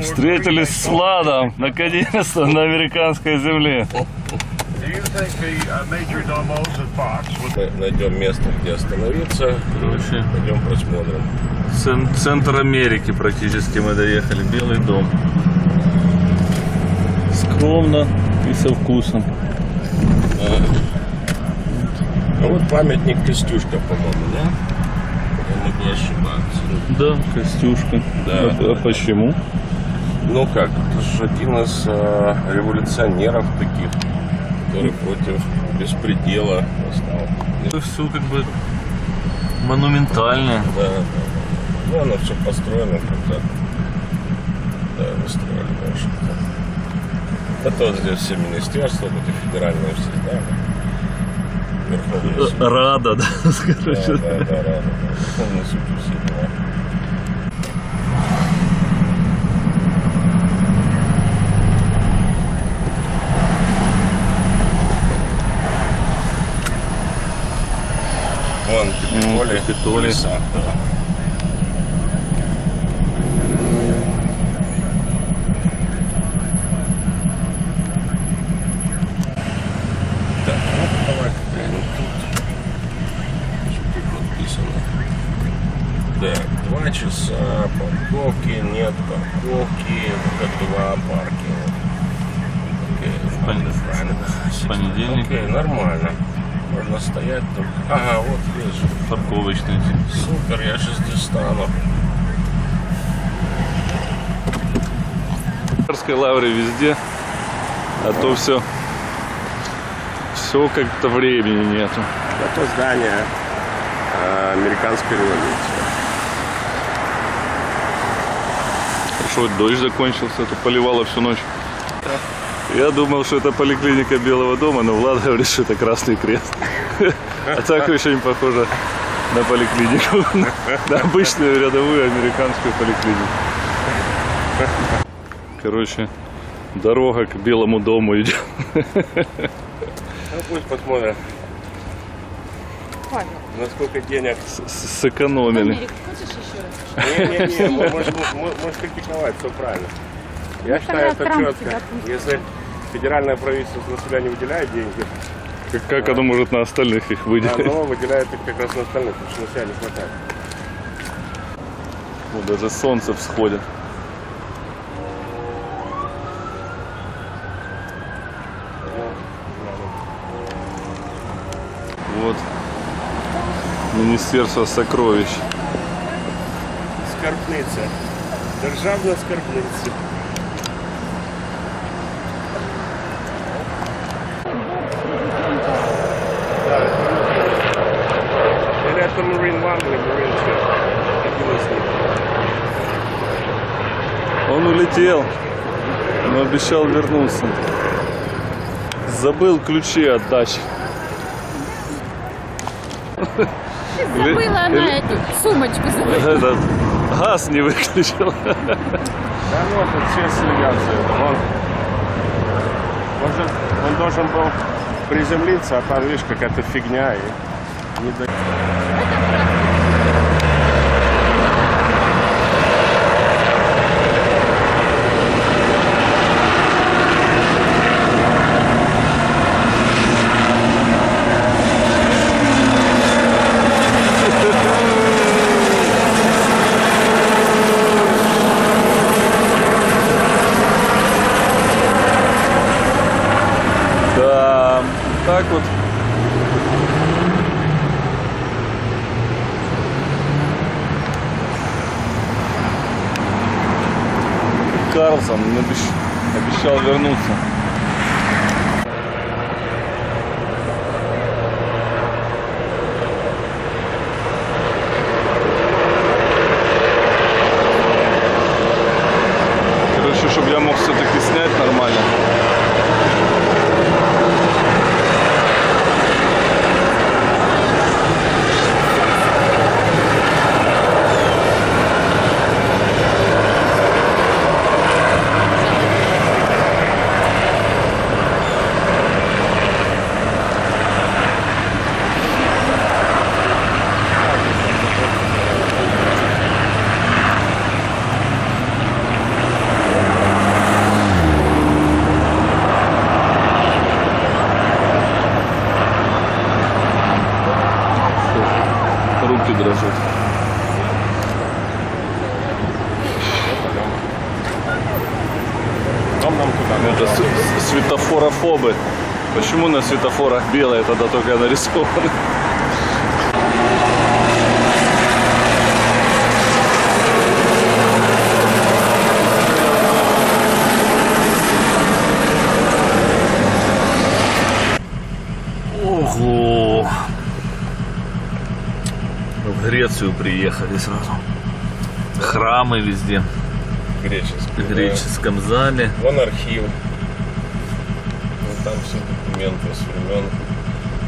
Встретились с Владом, наконец-то, на американской земле. Найдем место, где остановиться. Короче, Пойдем посмотрим. цен- центр Америки практически мы доехали. Белый дом. Скромно и со вкусом. А вот памятник Костюшка, по-моему, да? Могу ошибаться. Да, Костюшка. Да, а, да, а почему? Ну как, это же один из э, революционеров таких, который против беспредела восстал. Это все как бы монументальное. Да, да. Ну, оно все построено как-то. Да, выстроили, в общем-то. Это вот здесь все министерства, вот и федеральные все здания. Рада, да, короче. да, да, да, да. Верховный суд и все дела. Вон, Капитолий. Капитолий. да. Так, ну давай глянем тут. Что тут написано? Так, два часа парковки, нет парковки. Окей, Понятно. правильно. С понедельника. Окей, нормально. Можно стоять тут. Ага, вот вижу. Парковочный. Супер, я сейчас здесь стану. Царской лавры везде, а то все, все как-то времени нету. Это здание э, американской революции. Хорошо, дождь закончился, это поливало всю ночь. Я думал, что это поликлиника Белого дома, но Влад говорит, что это Красный Крест. А так очень похоже на поликлинику, на обычную рядовую американскую поликлинику. Короче, дорога к Белому дому идет. Ну пусть посмотрим, Насколько денег. С- Сэкономили. Америк, хочешь еще раз? Не-не-не, мо- можешь, мо- можешь критиковать, все правильно. Я считаю, это Ну, четко. Если федеральное правительство на себя не выделяет деньги, Как, как оно может на остальных их а выделить? оно выделяет их как раз на остальных, потому что на себя не хватает. Вот даже солнце всходит. Вот. Министерство сокровищ. Скарбниця. Державна скарбниця. Это Marine One или Marine Two. Один из них. Он улетел, но обещал вернуться. Забыл ключи от дачи. Забыла она Или- эту сумочку забыла. Этот газ не выключил. Да ну, тут все следят за этим. Он, он, же- он должен был приземлиться, а там, видишь, какая-то фигня. И не до- Да, так вот. Карлсон обещ- обещал вернуться. Короче, чтобы я мог все-таки снять нормально. Светофорофобы. Почему на светофорах белое, тогда только нарисовано? Ого! В Грецию приехали сразу. Храмы везде. В греческом зале. да. Вон архив. Ну, там все документы с времен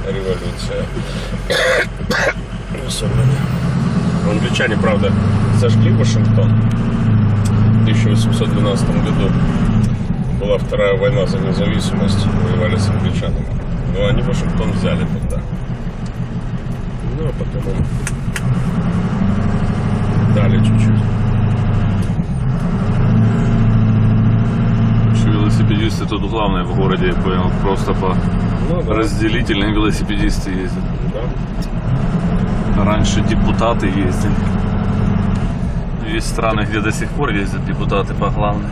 революции. Собраны. Англичане, правда, сожгли Вашингтон в 1812 году. Была вторая война за независимость, воевали с англичанами. Но они Вашингтон взяли тогда. Ну, а потом дали чуть-чуть. Еще велосипедисты тут главные в городе, я понял. Просто по Ну, да. разделительные велосипедисты ездят. Да. Раньше депутаты ездили. Есть страны, где до сих пор ездят депутаты по главной.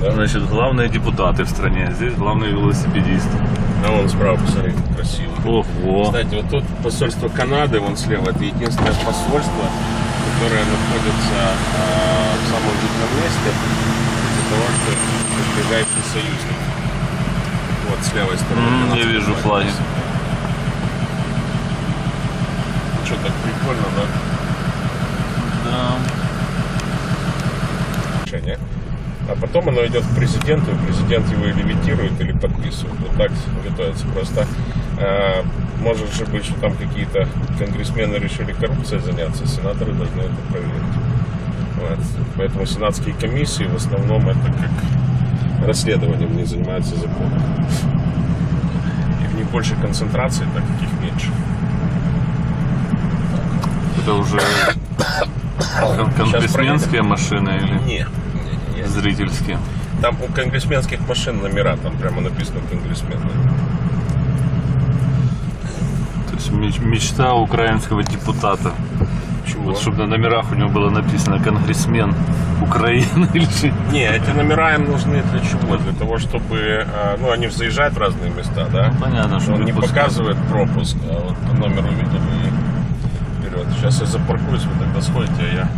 Да. Значит, главные депутаты в стране, а здесь главные велосипедисты. А вон справа, посмотри, красиво. Ого! Кстати, вот тут посольство Канады, вон слева, это единственное посольство, которое находится а, в это ближайший союзник. Вот с левой стороны. М, я 12 вижу флаги. Ну что, так прикольно, да? Да. решение. А потом оно идет к президенту, и президент его или ветирует, или подписывает. Вот так готовится. Просто э, может же быть, что там какие-то конгрессмены решили коррупцией заняться, сенаторы должны это проверить. Вот. Поэтому сенатские комиссии в основном это как расследованием не занимаются законом. И в них больше концентрации, так как их меньше. Это уже кон- конгрессменские машины или Не, не, не, не. зрительские? Там у конгрессменских машин номера, там прямо написано конгрессмены. То есть меч- мечта украинского депутата. Чего? Вот чтобы на номерах у него было написано конгрессмен Украины или что? Не, эти номера им нужны для чего? Для того, чтобы, а, ну, они заезжают в разные места, да? Понятно, что Он не показывает пропуск, а вот по номеру видели и вперед. Сейчас я запаркуюсь, вы тогда сходите, а я